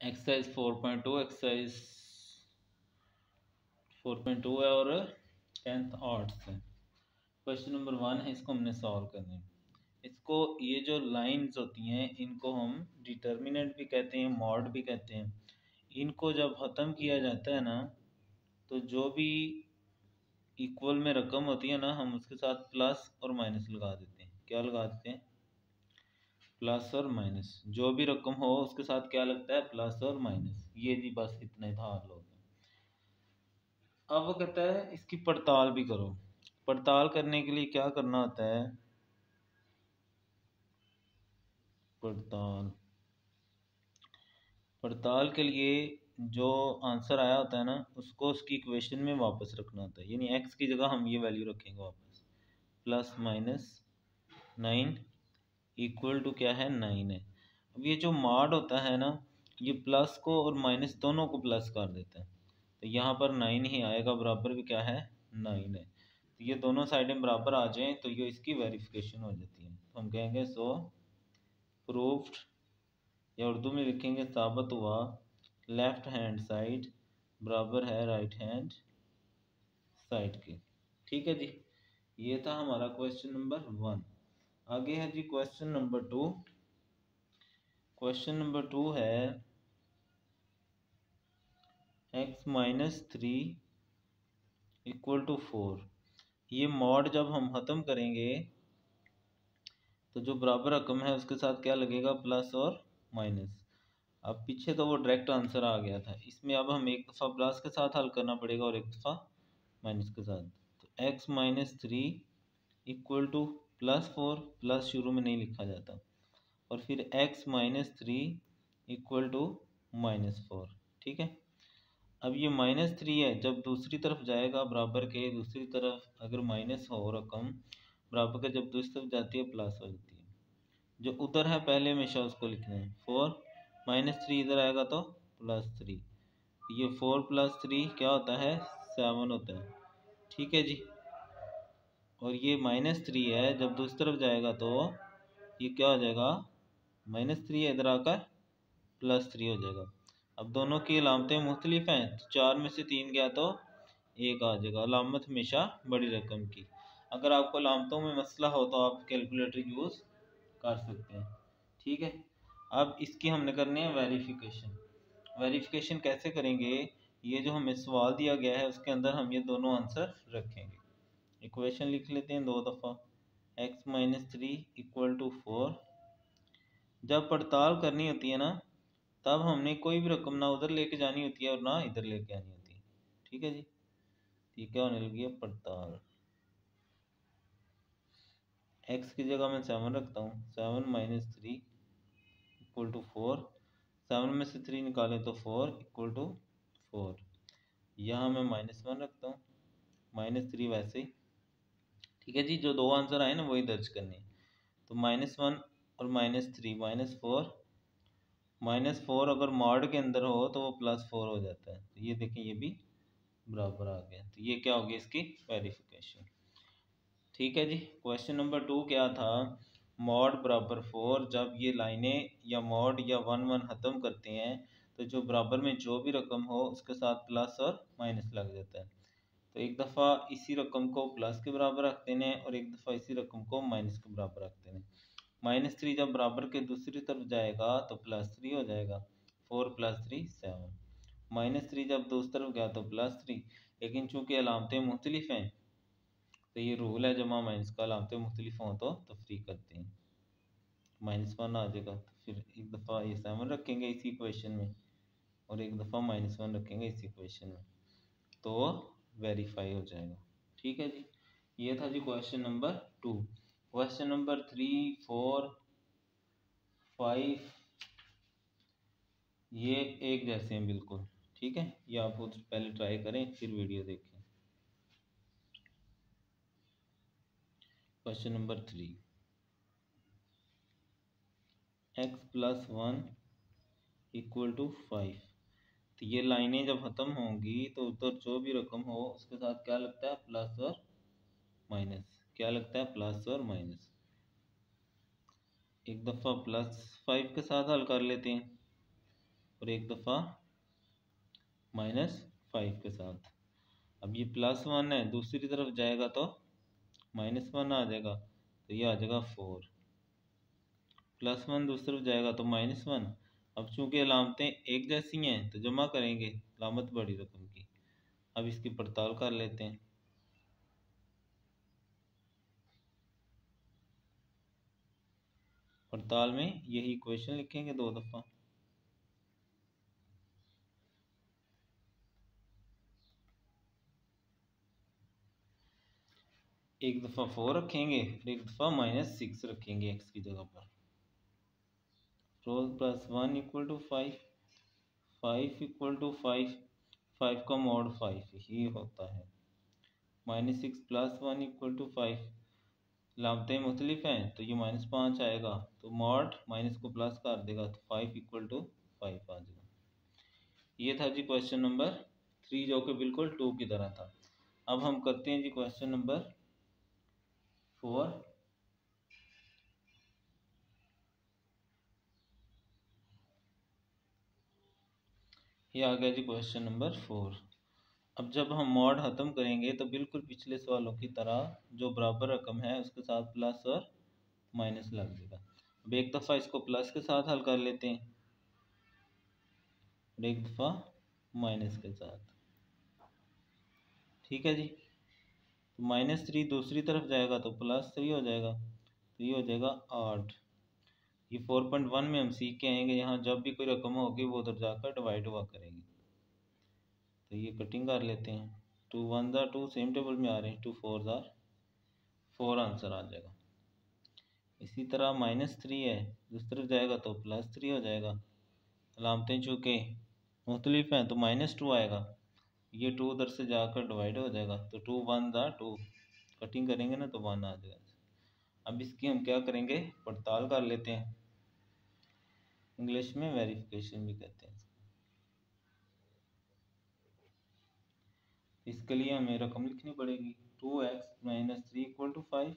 Exercise four point two, exercise four point two है और tenth arts है। Question number one है, इसको हमने सॉल्व करना है। इसको ये जो लाइंस होती हैं, इनको हम डिटर्मिनेंट भी कहते हैं, मॉड भी कहते हैं। इनको जब ख़त्म किया जाता है ना तो जो भी इक्वल में रकम होती है ना, हम उसके साथ प्लस और माइनस लगा देते हैं। क्या लगा देते हैं? प्लस और माइनस। जो भी रकम हो, उसके साथ क्या लगता है? प्लस और माइनस। ये जी बस इतना ही था हो। अब वो कहता है, इसकी पड़ताल भी करो। पड़ताल करने के लिए क्या करना होता है? पड़ताल। पड़ताल के लिए जो आंसर आया होता है ना, उसको उसकी इक्वेशन में वापस रखना होता है। यानी एक्स की जगह हम ये वैल्यू रखेंगे वापस। Plus minus nine equal to क्या है? नाइन है। अब ये जो माड होता है ना, ये प्लस को और माइनस दोनों को प्लस कर देता है। तो यहाँ पर नाइन ही आएगा, बराबर भी क्या है? नाइन है। तो ये दोनों साइडें बराबर आ जाएँ तो ये इसकी वेरिफिकेशन हो जाती है। तो हम कहेंगे सो प्रूफ्ड या उर्दू में लिखेंगे, साबित हुआ लेफ़्ट हैंड साइड बराबर है राइट हैंड साइड के। ठीक है जी? ये था हमारा क्वेश्चन नंबर वन आगे है जी question number two question number two है x minus three equal to four ये मॉड जब हम ख़त्म करेंगे तो जो बराबर रकम है उसके साथ क्या लगेगा? प्लस और माइनस अब पीछे तो वो डायरेक्ट आंसर आ गया था। इसमें अब हम एक दफ़ा प्लस के साथ हल करना पड़ेगा और एक दफ़ा माइनस के साथ। तो x minus three equal to plus four plus शुरू में नहीं लिखा जाता। और फिर x minus three equal to minus four ठीक है? अब ये माइनस थ्री है, जब दूसरी तरफ़ जाएगा बराबर के, दूसरी तरफ़ अगर माइनस हो रकम बराबर के जब दूसरी तरफ़ जाती है प्लस हो जाती है। जो उधर है, पहले हमेशा उसको लिखना है। फोर माइनस थ्री इधर आएगा तो प्लस थ्री ये फोर प्लस थ्री क्या होता है? सेवन होता है। ठीक है जी? और ये माइनस थ्री है, जब दूसरी तरफ़ जाएगा तो ये क्या हो जाएगा? माइनस थ्री है, इधर आकर प्लस थ्री हो जाएगा। अब दोनों की अलामतें मुख्तलिफ़ हैं तो चार में से तीन गया तो एक आ जाएगा। अलामत हमेशा बड़ी रकम की। अगर आपको अलामतों में मसला हो तो आप कैलकुलेटर यूज़ कर सकते हैं। ठीक है? अब इसकी हमने करनी है वेरिफिकेशन वेरिफिकेशन कैसे करेंगे? ये जो हमें सवाल दिया गया है, उसके अंदर हम ये दोनों आंसर रखेंगे। इक्वेशन लिख लेते हैं दो दफ़ा। X minus three equal to four जब पड़ताल करनी होती है ना, तब हमने कोई भी रकम ना उधर लेके जानी होती है और ना इधर लेके आनी होती है। ठीक है जी? ठीक है होने लगी है? पड़ताल। एक्स की जगह मैं सेवन रखता हूँ। Seven minus three equal to four seven में से थ्री निकालें तो फोर इक्वल टू फोर यहाँ मैं माइनस वन रखता हूँ। माइनस थ्री वैसे ही। ठीक है जी? जो दो आंसर आए ना, वही दर्ज करने तो माइनस वन और minus three minus four minus four अगर मॉड के अंदर हो तो वो प्लस फोर हो जाता है। तो ये देखें, ये भी बराबर आ गया। तो ये क्या होगी इसकी? वेरिफिकेशन ठीक है जी? क्वेश्चन नंबर टू क्या था? मॉड बराबर फोर जब ये लाइनें या मॉड या वन वन ख़त्म करते हैं तो जो बराबर में जो भी रकम हो, उसके साथ प्लस और माइनस लग जाता है। तो एक दफ़ा इसी रकम को प्लस के बराबर रख देने और एक दफ़ा इसी रकम को माइनस के बराबर रख देने माइनस थ्री जब बराबर के दूसरी तरफ़ जाएगा तो प्लस थ्री हो जाएगा। Four plus three, seven. Minus three जब दूसरी तरफ़ गया तो प्लस थ्री। लेकिन चूँकि अलामतें मुख्तलिफ़ हैं तो ये रूल है जमा माइनस का अलामतें मुख्तलिफ़ हों तो तफरी करते हैं। माइनस वन आ जाएगा तो फिर एक दफ़ा ये सेवन रखेंगे इसी इक्वेशन में और एक दफ़ा माइनस वन रखेंगे इसी इक्वेशन में। तो वेरीफाई हो जाएगा। ठीक है जी? ये था जी question number two question number three four five ये एक जैसे हैं बिल्कुल। ठीक है? ये आप पहले ट्राई करें, फिर वीडियो देखें। Question number three x plus one equal to five तो ये लाइनें जब ख़त्म होंगी तो उधर जो भी रकम हो, उसके साथ क्या लगता है? प्लस और माइनस। क्या लगता है? प्लस और माइनस। एक दफ़ा प्लस फाइव के साथ हल कर लेते हैं और एक दफ़ा माइनस फाइव के साथ। अब ये प्लस वन है, दूसरी तरफ़ जाएगा तो माइनस वन आ जाएगा तो ये आ जाएगा फोर। प्लस वन दूसरी तरफ़ जाएगा तो माइनस वन। अब चूँकि अलामतें एक जैसी हैं तो जमा करेंगे। अलामत बड़ी रकम की। अब इसकी पड़ताल कर लेते हैं। पड़ताल में यही क्वेश्चन लिखेंगे दो दफ़ा। एक दफ़ा फोर रखेंगे और एक दफ़ा माइनस सिक्स रखेंगे एक्स की जगह पर। रोज plus one equal to five five equal to five five का मॉड फाइव ही होता है। Minus six plus one equal to five, लामते मुख्तलिफ़ हैं तो ये माइनस पाँच आएगा तो मॉड माइनस को प्लस कर देगा तो फाइव इक्वल टू फाइव आ जाएगा। ये था जी क्वेश्चन नंबर थ्री जो कि बिल्कुल टू की तरह था। अब हम करते हैं जी क्वेश्चन नंबर फोर ये आ गया जी क्वेश्चन नंबर फोर अब जब हम मॉड ख़त्म करेंगे तो बिल्कुल पिछले सवालों की तरह जो बराबर रकम है, उसके साथ प्लस और माइनस लग जाएगा। अब एक दफ़ा इसको प्लस के साथ हल कर लेते हैं। और एक दफ़ा माइनस के साथ। ठीक है जी? तो माइनस थ्री दूसरी तरफ़ जाएगा तो प्लस थ्री हो जाएगा। तो ये हो जाएगा आठ। ये फोर पॉइंट वन में हम सीख के आएँगे, यहाँ जब भी कोई रकम होगी, वो उधर जाकर डिवाइड हुआ करेगी। तो ये कटिंग कर लेते हैं। टू वन ज़ार टू सेम टेबल में आ रहे हैं। टू फोर ज़ार फोर आंसर आ जाएगा। इसी तरह माइनस थ्री है। दूसरी तरफ़ जाएगा तो प्लस थ्री हो जाएगा। अलामतें चूँकि मुख्तलिफ़ हैं तो माइनस टू आएगा। ये टू उधर से जाकर डिवाइड हो जाएगा। तो टू वन ज़ा टू कटिंग करेंगे ना तो वन आ जाएगा। अब इसकी हम क्या करेंगे? पड़ताल कर लेते हैं। इंग्लिश में वेरिफिकेशन भी कहते हैं। इसके लिए हमें रकम लिखनी पड़ेगी। Two x minus three equal to five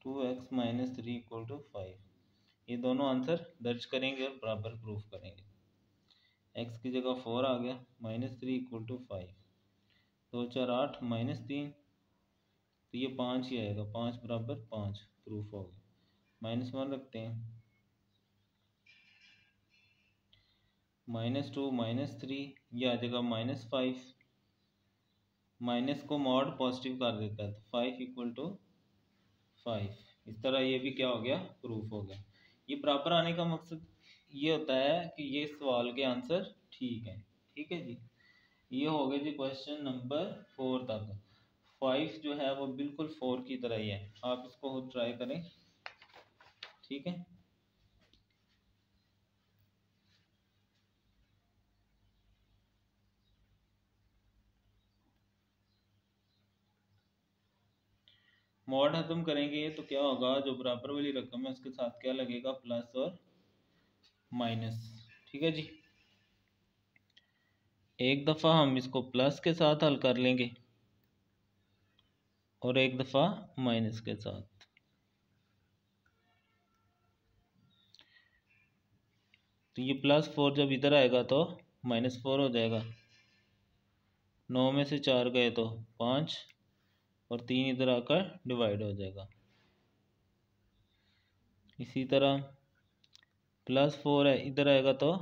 two x minus three equal to five ये दोनों आंसर दर्ज करेंगे और बराबर प्रूफ करेंगे। एक्स की जगह फोर आ गया minus three equal to five दो चार आठ माइनस तीन। तो ये पाँच ही आएगा, पाँच बराबर पाँच प्रूफ हो गया। माइनस वन रखते हैं। माइनस टू, माइनस थ्री, ये आ जाएगा माइनस फाइव, माइनस को मॉड पॉजिटिव कर देता है तो फाइव इक्वल टू फाइव इस तरह ये भी क्या हो गया? प्रूफ हो गया. ये बराबर आने का मकसद ये होता है कि ये सवाल के आंसर ठीक है. ठीक है जी? ये हो गया जी क्वेश्चन नंबर फोर तक. फाइव जो है वो बिल्कुल फोर की तरह ही है. आप इसको ट्राई करें. ठीक है? मॉड खत्म करेंगे तो क्या होगा? जो बराबर वाली रकम है, उसके साथ क्या लगेगा? प्लस और माइनस ठीक है जी? एक दफ़ा हम इसको प्लस के साथ हल कर लेंगे और एक दफ़ा माइनस के साथ। तो ये प्लस फोर जब इधर आएगा तो माइनस फोर हो जाएगा। नौ में से चार गए तो पाँच और तीन इधर आकर डिवाइड हो जाएगा। इसी तरह प्लस फोर है, इधर आएगा तो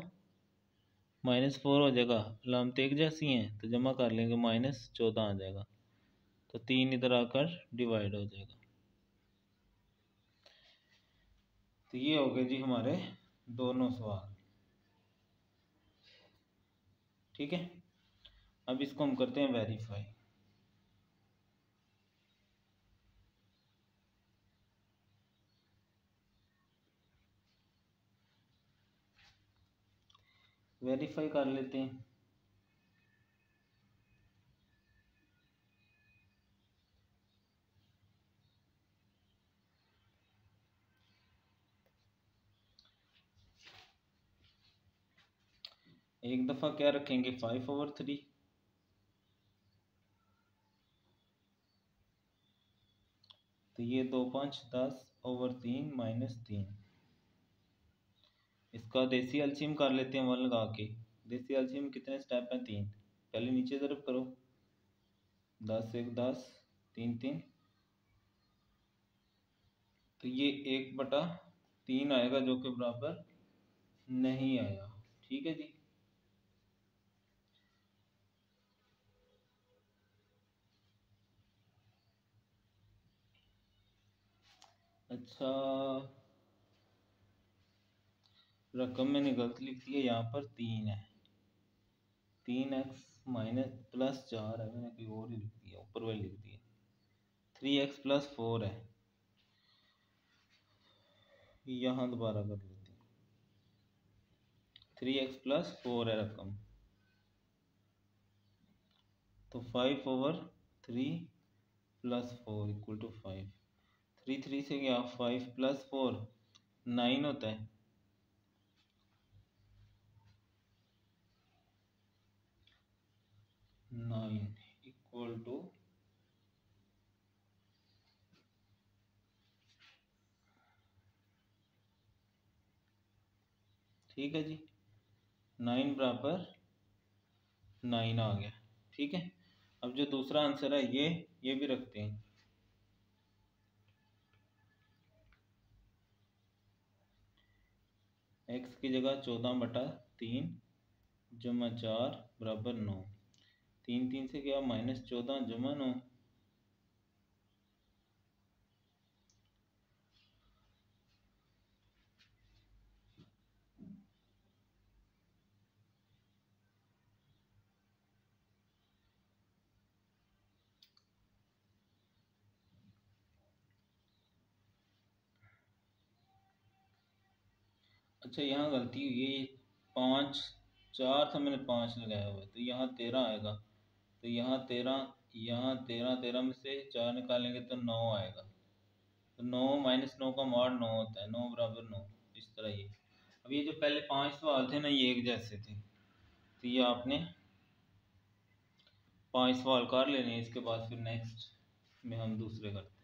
माइनस फोर हो जाएगा। लामत एक जैसी हैं तो जमा कर लेंगे माइनस चौदह आ जाएगा। तो तीन इधर आकर डिवाइड हो जाएगा। तो ये हो गए जी हमारे दोनों सवाल। ठीक है? अब इसको हम करते हैं वेरीफाई वेरीफाई कर लेते हैं। एक दफ़ा क्या रखेंगे? फाइव ओवर थ्री तो ये दो पाँच, दस ओवर तीन माइनस तीन। इसका देसी एल्शियम कर लेते हैं वन लगा के। देसी एल्शियम कितने स्टेप हैं? तीन। पहले नीचे तरफ़ करो। दस एक दस, तीन तीन। तो ये एक बटा तीन आएगा जो कि बराबर नहीं आया। ठीक है जी? अच्छा। रकम मैंने गलत लिख दी है, यहाँ पर तीन है। तीन एक्स माइनस प्लस चार है, मैंने कोई और ही लिख दिया, ऊपर वाली लिख दिया थ्री एक्स प्लस फोर है। यहाँ दोबारा कर लेते हैं। थ्री एक्स प्लस फोर है रकम। तो five over three plus four equal to five three three से गया फाइव प्लस फोर नाइन होता है। नाइन इक्वल टू ठीक है जी? नाइन बराबर नाइन आ गया। ठीक है? अब जो दूसरा आंसर है, ये ये भी रखते हैं। एक्स की जगह चौदह बटा तीन जमा चार बराबर नौ। तीन तीन से क्या माइनस चौदह जमा नौ? अच्छा यहाँ गलती हुई है। पाँच, चार था, मैंने पाँच लगाया हुआ है तो यहाँ तेरह आएगा। तो यहाँ तेरह यहाँ तेरह तेरह में से चार निकालेंगे तो नौ आएगा। तो नौ माइनस नौ का मॉड नौ होता है, नौ बराबर नौ, इस तरह ये। अब ये जो पहले पाँच सवाल थे ना, ये एक जैसे थे। तो ये आपने पाँच सवाल कर लेने इसके बाद फिर नेक्स्ट में हम दूसरे करते